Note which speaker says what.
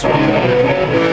Speaker 1: next one.